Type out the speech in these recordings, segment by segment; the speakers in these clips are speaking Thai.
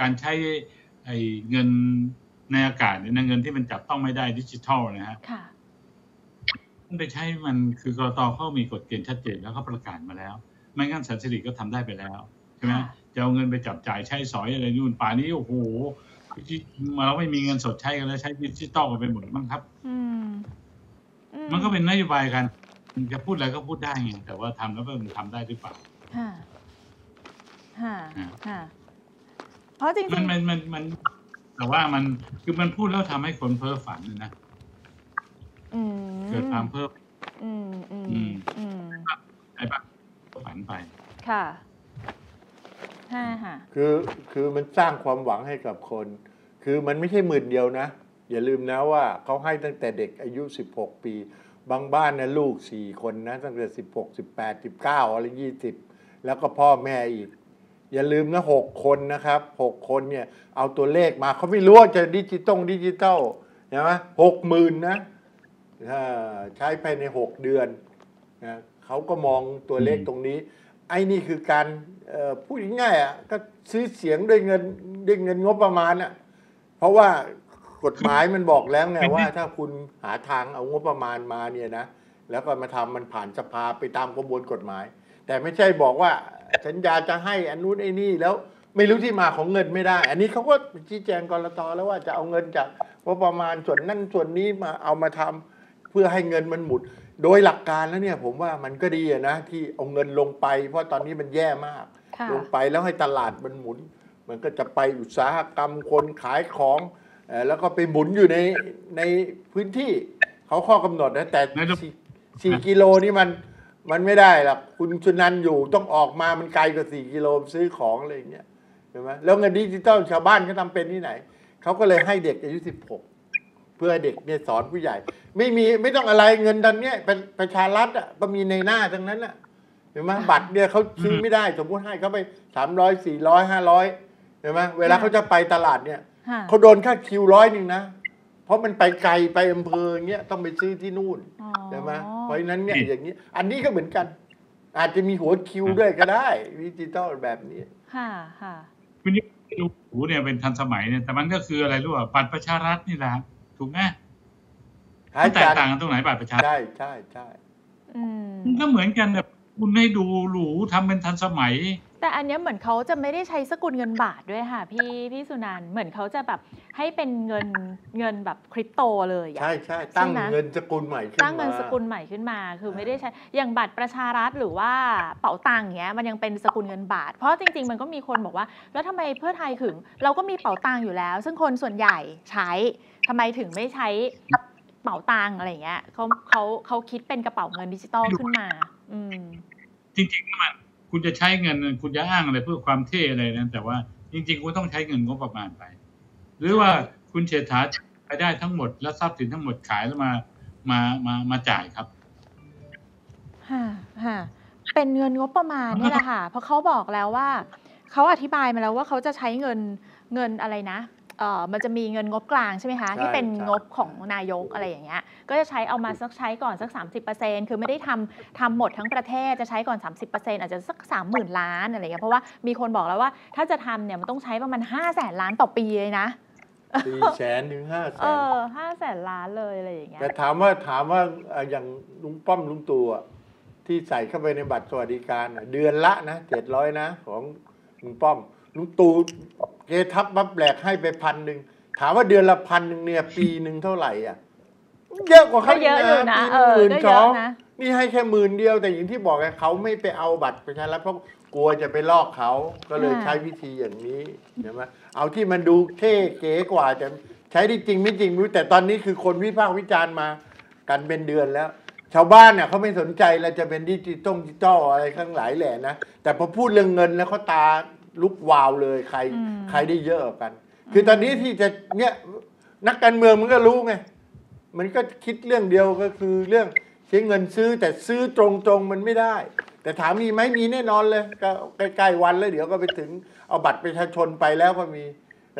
การใช้ไอ้เงินในอากาศเนี่ยนะเงินที่มันจับต้องไม่ได้ดิจิทัลนะฮะค่ะมันไปใช้มันคือกรตเขามีกฎเกณฑ์ชัดเจนแล้วเขาประกาศมาแล้ว ไม่งั้นสันสิริก็ทำได้ไปแล้วใช่ไหมค่ะจะเอาเงินไปจับจ่ายใช้สอยอะไรนู่นป่านนี้โอ้โหเราไม่มีเงินสดใช้กันแล้วใช้ดิจิตอลกันไปหมดมั้งครับอืมอืมันก็เป็นนโยบายกันจะพูดอะไรก็พูดได้ไงแต่ว่าทำแล้วมันทำได้หรือเปล่าค่ะค่ะอ่าค่ะ เพราะจริมันงมันมันมัน แต่ว่ามันคือมันพูดแล้วทำให้คนเพ้อฝันนะๆอืมเกิดความเพ้ออืมอืมอืมอืมไอ้ปะฝันไป ค่ะห้าค่ะคือคือมันสร้างความหวังให้กับคน คือมันไม่ใช่หมื่นเดียวนะ อย่าลืมนะว่าเขาให้ตั้งแต่เด็กอายุ 16 ปี บางบ้านนะลูก4คนนะ ตั้งแต่ 16 18 19อะไร20 แล้วก็พ่อแม่อีก อย่าลืมนะ6คนนะครับ6คนเนี่ยเอาตัวเลขมาเขาไม่รู้ว่าจะดิจิตอลดิจิตอลใช่ไหมหกหมื่นนะถ้าใช้ภายใน6เดือนนะเขาก็มองตัวเลขอืมตรงนี้ ไอ้นี่คือการเอ่อพูดง่ายๆอะก็ซื้อเสียงด้วยเงินด้วยเงินงบประมาณอะเพราะว่ากฎหมายมันบอกแล้วไงว่า ถ้าคุณหาทางเอางบประมาณมาเนี่ยนะแล้วก็มาทำมันผ่านสภาไปตามกระบวนกฎหมาย แต่ไม่ใช่บอกว่าสัญญาจะให้อันนู้นไอ้นี่แล้วไม่รู้ที่มาของเงินไม่ได้ อันนี้เขาก็ชี้แจงกรตแล้วว่าจะเอาเงินจากงบประมาณส่วนนั้นส่วนนี้มาเอามาทำเพื่อให้เงินมันหมุนโดยหลักการแล้วเนี่ยผมว่ามันก็ดีอะนะที่เอาเงินลงไป เพราะตอนนี้มันแย่มากค่ะลงไปแล้วให้ตลาดมันหมุน มันก็จะไปอุตสาหกรรมคนขายของเอ่อแล้วก็ไปหมุนอยู่ในในพื้นที่เขาข้อกำหนดนะแต่ในระบบสี่สี่กิโลนี่มัน มันไม่ได้หรอกคุณชุนันอยู่ต้องออกมามันไกลกว่าสี่กิโลซื้อของอะไรอย่างเงี้ยใช่ไหมแล้วเงินดิจิตอลชาวบ้านเขาทำเป็นที่ไหนเขาก็เลยให้เด็กอายุสิบหกเพื่อให้เด็กเนี่ยสอนผู้ใหญ่ ไม่มีไม่ต้องอะไรเงินตอนเนี้ยเป็นประชารัฐอะก็มีในหน้าทั้งนั้นอะเห็นไหมบัตรเนี่ยเขาซื้อไม่ได้ สมมุติให้เขาไปสามร้อยสี่ร้อยห้าร้อยเห็นไหมเวลาเขาจะไปตลาดเนี่ยค่ะเขาโดนค่าคิวร้อยหนึ่งนะ เพราะมันไปไกลไปอำเภออย่างเงี้ยต้องไปซื้อที่นู่นอ๋อใช่ไหม เพราะฉะนั้นเนี่ยนี่อย่างนี้ อันนี้ก็เหมือนกัน อาจจะมีหัวคิวด้วยก็ได้ดิจิตอลแบบนี้ ค่ะค่ะคุณยิ่งดูหูเนี่ยเป็นทันสมัยเนี่ยแต่มันก็คืออะไรรู้ป่ะบัตรประชารัฐนี่แหละถูกไหมมันแตกต่างกันตรงไหนบัตรประชารัฐใช่ใช่ใช่อืมมันก็เหมือนกันแบบคุณให้ดูหรูทำเป็นทันสมัย แต่อันเนี้ยเหมือนเขาจะไม่ได้ใช้สกุลเงินบาทด้วยค่ะ พี่พี่สุนันท์เหมือนเขาจะแบบให้เป็นเงินเงินแบบคริปโตเลยอะ ใช่ใช่ตั้งใช่ไหมเงินสกุลใหม่ขึ้นมาตั้งเงินสกุลใหม่ขึ้นมา คือไม่ได้ใช้อย่างบัตรประชารัฐหรือว่าเป๋าตังค์เงี้ยมันยังเป็นสกุลเงินบาท เพราะจริง ๆ มันก็มีคนบอกว่า แล้วทำไมเพื่อไทยถึง เราก็มีเป๋าตังค์อยู่แล้ว ซึ่งคนส่วนใหญ่ใช้ทำไมถึงไม่ใช้เป๋าตังค์อะไรเงี้ยเขาเขาเขาคิดเป็นกระเป๋าเงินดิจิตอลขึ้นมา อืมจริงๆแล้วมัน คุณจะใช้เงินคุณจะอ้างอะไรเพื่อความเท่อะไรนะแต่ว่าจริง ๆ คุณต้องใช้เงินงบประมาณไป หรือว่าคุณเฉถาไปได้ทั้งหมด และทรัพย์สินทั้งหมดขายแล้วมามามามาจ่ายครับค่ะค่ะเป็นเงินงบประมาณเนี่ยแหละค่ะ เพราะเขาบอกแล้วว่าเขาอธิบายมาแล้วว่าเขาจะใช้เงินเงินอะไรนะเอ่อ มันจะมีเงินงบกลางใช่ไหมคะใช่ที่เป็นใช่งบของนายกอะไรอย่างเงี้ยก็จะใช้เอามาสักใช้ก่อนสัก 30%คือไม่ได้ทำทำหมดทั้งประเทศจะใช้ก่อน 30%อาจจะสัก 30,000 ล้านอะไรอย่างเงี้ยเพราะว่ามีคนบอกแล้วว่าถ้าจะทำเนี่ยมันต้องใช้ประมาณ5 0 0แสนล้านต่อปีเลยนะสี่แสนถึงห้าแสเอนอห้าแสนล้านเลยอะไรอย่างเงี้ยแต่ถามว่าถามว่าเอ่ออย่างลุงป้อมลุงตู่อะที่ใส่เข้าไปในบัตรสวัสดิการอะเดือนละนะเจ็ดร้อยนะของลุงป้อม ลุงตู่เกทับบับแหลกให้ไปพันหนึ่งถามว่าเดือนละพันหนึ่งเนี่ย ปีหนึ่งเท่าไหร่อะเยอะกว่าก็เขาเยอะอยู่นะปีเอหนึ่งหมื่นอก็สเยออะงนะนี่ให้แค่หมื่นเดียวแต่อย่างที่บอกไงเขาไม่ไปเอาบัตรประชารัฐเพราะกลัวจะไปลอกเขาก็เลยค่ะใช้วิธีอย่างนี้ใช่ไหมเอาที่มันดูเท่เก๋กว่าจะใช้ได้จริงไม่จริงไม่รู้แต่ตอนนี้คือคนวิพากษ์วิจารณ์มา กันเป็นเดือนแล้ว ชาวบ้านเนี่ยเขาไม่สนใจเราจะเป็นดิจิตอลดิจิตอลอะไรทั้งหลายแหล่นะแต่พอพูดเรื่องเงินแล้วเขาตา ลุกวาวเลยใครอืมใครได้เยอะกว่ากัน คือตอนนี้ที่จะเนี่ยนักการเมืองมันก็รู้ไงมันก็คิดเรื่องเดียวก็คือเรื่องใช้เงินซื้อแต่ซื้อตรงๆมันไม่ได้ แต่ถามมีไหมมีแน่นอนเลยก็ใกล้ๆวันแล้วเดี๋ยวก็ไปถึงเอาบัตรประชาชนไปแล้วก็มี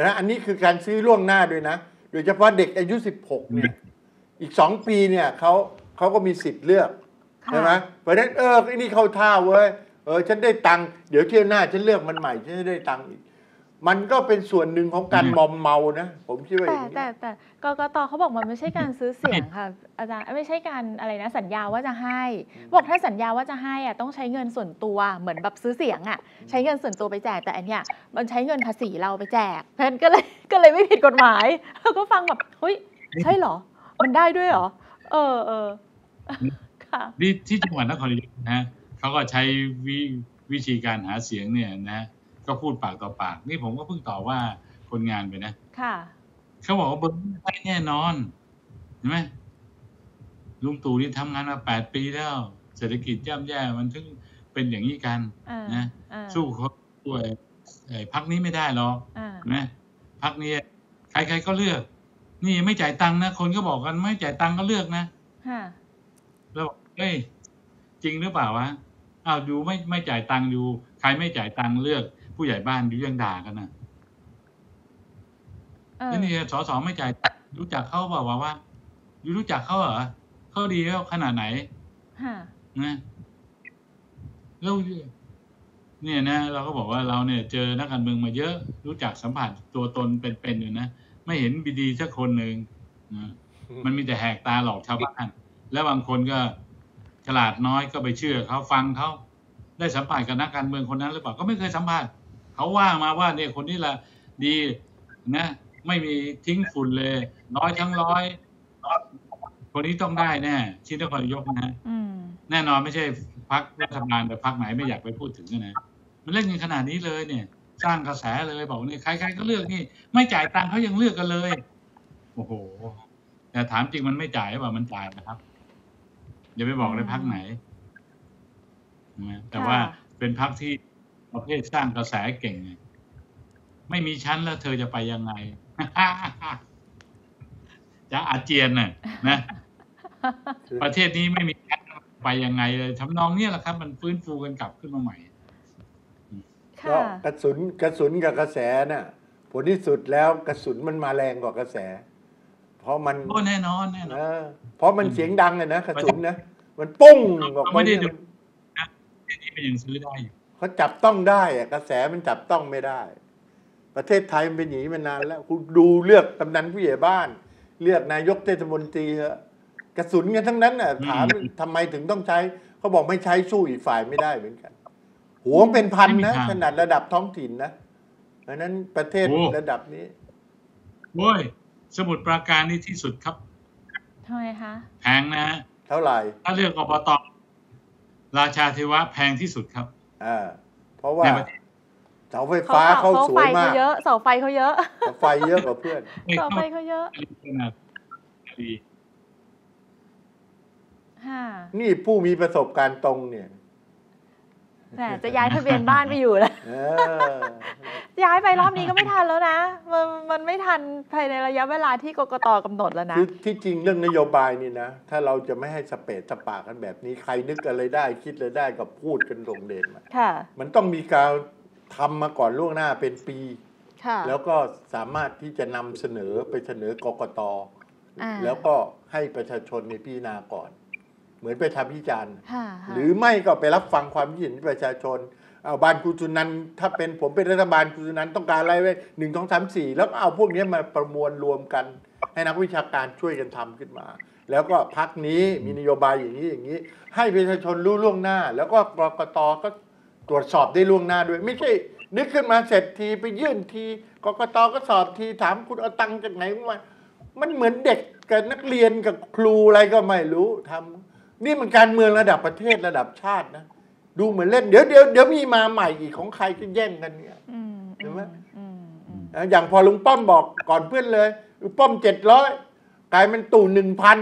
นะอันนี้คือการซื้อล่วงหน้าด้วยนะโดยเฉพาะเด็กอายุ 16 เนี่ย อีกสองปีเนี่ยเขาเขาก็มีสิทธิ์เลือกค่ะใช่ไหมเพราะฉะนั้นเออไอ้นี่เข้าท่าเว้ย เออฉันได้ตังค์เดี๋ยวเที่ยวหน้าฉันเลือกมันใหม่ฉันจะได้ตังค์อีกมันก็เป็นส่วนหนึ่งของการอืมมอมเมานะ ผมคิดว่าอแต่ย่างนี้ แต่แต่กกตเขาบอกมันไม่ใช่การซื้อเสียงค่ะ อาจารย์ไม่ใช่การอะไรนะสัญญาว่าจะให้บอกถ้าสัญญาว่าจะให้อะต้องใช้เงินส่วนตัวเหมือนแบบซื้อเสียงอะใช้เงินส่วนตัวไปแจกแต่อันเนี้ยมันใช้เงินภาษีเราไปแจกเพราะฉะนั้นก็เลยก็เลยไม่ผิดกฎหมายเราก็ฟังแบบเฮ้ยใช่เหรอ มันได้ด้วยเหรอเออเออค่ะ นี่ที่จังหวัดนครนายกนะ เขาก็ใช้วิวิธีการหาเสียงเนี่ยนะ ก็พูดปากต่อปาก นี่ผมก็เพิ่งต่อบว่าคนงานไปนะ ค่ะเขาบอกว่าเบอร์ไม่ได้แน่นอนเห็นไหมลุงตู่นี่ทำงานมาแปดปีแล้ว เศรษฐกิจย่ำแย่มันถึงเป็นอย่างนี้กันอ่านะอ่าสู้เขาด้วยไอ้พักนี้ไม่ได้หรอกอ่าเห็นไหมพักนี้ใครๆก็เลือก นี่ไม่จ่ายตังค์นะคนก็บอกกันไม่จ่ายตังค์ก็เลือกนะค่ะแล้วบอกเฮ้ยจริงหรือเปล่าวะ อ้าวดูไม่ไม่จ่ายตังค์ดูใครไม่จ่ายตังค์เลือก ผู้ใหญ่บ้านดูยังด่ากันนะเออแล้วนี่สสไม่จ่ายตังค์รู้จักเขาเปล่าวะว่ายูรู้จักเขาเหรอเขาดีแล้วขนาดไหนค่ะนะแล้วเนี่ยนะเราก็บอกว่าเราเนี่ย เจอนักการเมืองมาเยอะ รู้จักสัมผัสตัวตนเป็นๆอยู่นะไม่เห็นบีดีสักคนหนึ่งนะมันมีแต่แหกตาหลอกชาวบ้าน แล้วบางคนก็ ฉลาดน้อยก็ไปเชื่อเขาฟังเขาได้สัมผัสกับนักการเมืองคนนั้นหรือเปล่าก็ไม่เคยสัมผัสเขาว่ามาว่าเนี่ยคนนี้ละดีนะไม่มีทิ้งฝุ่นเลยร้อยทั้งร้อยคนนี้ต้องได้แน่ชินนครนายกนะอืมแน่นอนไม่ใช่พักรัฐบาลแต่พักไหนไม่อยากไปพูดถึงนะมันเล่นกันขนาดนี้เลยเนี่ย สร้างกระแสเลยบอกนี่ใครๆก็เลือกนี่ ไม่จ่ายตังค์เขายังเลือกกันเลย โอ้โหแต่ถามจริงมันไม่จ่ายหรือเปล่ามันจ่ายนะครับ อย่าไปบอกเลยพักไหนนะแต่ว่าเป็นพักที่ประเภทสร้างกระแสเก่งไงไม่มีชั้นแล้วเธอจะไปยังไง จะอาเจียนน่ะนะ ประเทศนี้ไม่มีชั้นไปยังไงเลยทำนองเนี้ยแหละครับ มันฟื้นฟูกันกลับขึ้นมาใหม่ก็ค่ะกระสุนกระสุนกับกระแสน่ะ ผลที่สุดแล้วกระสุนมันมาแรงกว่ากระแส เพราะมันโอ้แน่นอนแน่นอนเออเพราะมันเสียงดังอะนะกระสุนนะมันปุ้งออกมาไม่ได้ดูเนี่ยประเทศนี้มันยังซื้อได้อยู่เขาจับต้องได้อะกระแสมันจับต้องไม่ได้ ประเทศไทยมันเป็นอย่างนี้มานานแล้วคุณดูเลือกกำนันผู้ใหญ่บ้าน เลือกนายกเทศมนตรีเหอะกระสุนกันทั้งนั้นน่ะถามทำไมถึงต้องใช้เขาบอกไม่ใช้สู้อีกฝ่ายไม่ได้เหมือนกันหัวเป็นพันนะขนาดระดับท้องถิ่นนะเพราะฉะนั้นประเทศระดับนี้โอ้ย สมุดปราการนี่ที่สุดครับทำไมคะแพงนะ เท่าไหร่ ถ้าเลือกอบตราชาเทวะแพงที่สุดครับอ่าเพราะว่าในประเทศเสาไฟฟ้าเขาสวยมากเสไฟเขเยอะเสาไฟเขาเยอะเสาไฟเยอะกว่าเพื่อนเสาไฟเขาเยอะขนาดดีค่ะนี่ผู้มีประสบการณ์ตรงเนี่ยแหมจะย้ายทะเบียนบ้านไปอยู่แล้วเออ ย้ายไปรอบนี้ก็ไม่ทันแล้วนะ มันมันไม่ทันภายในระยะเวลาที่กกตกำหนดแล้วนะคือที่จริงเรื่องนโยบายนี่นะ ถ้าเราจะไม่ให้สเปดสปากันแบบนี้ใครนึกอะไรได้ คิดอะไรได้ก็พูดกันส่งเด่นมาค่ะมันต้องมีการทำมาก่อนล่วงหน้าเป็นปีค่ะแล้วก็สามารถที่จะนำเสนอไปเสนอกกตอ่าแล้วก็ให้ประชาชนในพิจารณาก่อน เหมือนไปทำพิจารณ์ค่ะค่ะหรือไม่ก็ไปรับฟังความคิดเห็นประชาชน เอาบ้านคุณสุนันถ้าเป็นผมเป็นรัฐบาลคุณสุนันต้องการอะไรไว้หนึ่งสองสามสี่แล้วเอาพวกนี้มาประมวลรวมกัน ให้นักวิชาการช่วยกันทำขึ้นมา แล้วก็พักนี้มีนโยบายอย่างนี้อย่างนี้ ให้ประชาชนรู้ล่วงหน้า แล้วก็กรกตก็ตรวจสอบได้ล่วงหน้าด้วย ไม่ใช่ นึกขึ้นมาเสร็จทีไปยื่นทีกรกตก็สอบทีถามคุณเอาตังค์จากไหนมามันเหมือนเด็กกับนักเรียนกับครูอะไรก็ไม่รู้ทำนี่มันการเมืองระดับประเทศระดับชาตินะ ดูเหมือนเล่นเดี๋ยวเดี๋ยวเดี๋ยวมีมาใหม่อีกของใครก็แย่งกันเนี่ยอืมเห็นไหมอืมอืมนะอย่างพอลุงป้อมบอกก่อนเพื่อนเลยลุงป้อมเจ็ดร้อยกลายเป็นตู่หนึ่งพัน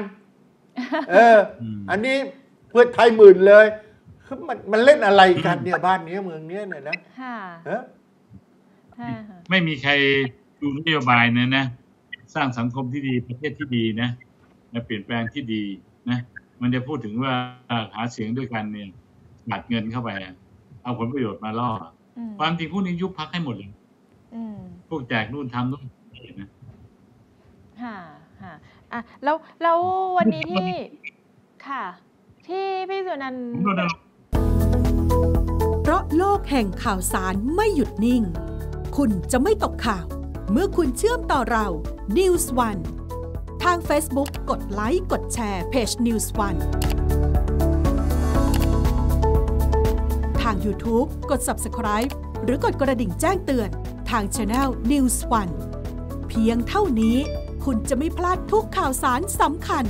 เอออืมอันนี้เพื่อไทยหมื่นเลยคือมันมันเล่นอะไรกันเนี่ยบ้านเนี้ยเมืองเนี้ยเนี่ยนะค่ะฮะค่ะค่ะไม่มีใครดูนโยบายนะนะสร้างสังคมที่ดีประเทศที่ดีนะและเปลี่ยนแปลงที่ดีนะ มันจะพูดถึงว่าหาเสียงด้วยกันเนี่ย บัดเงินเข้าไปอะเอาผลประโยชน์มาล่ออืมความจริงพวกนี้ยุบพักให้หมดเลยอืมพวกแจกนู่นทำนู่นนะค่ะค่ะอะแล้วแล้ววันนี้ที่ค่ะ ที่พี่สุนันท์ผมโดนอะไรเพราะโลกแห่งข่าวสารไม่หยุดนิ่ง คุณจะไม่ตกข่าว เมื่อคุณเชื่อมต่อเรา News One ทาง Facebook กดไลค์ กดแชร์เพจ News One ทาง YouTube กด Subscribe หรือกดกระดิ่งแจ้งเตือนทาง Channel News One เพียงเท่านี้คุณจะไม่พลาดทุกข่าวสารสำคัญ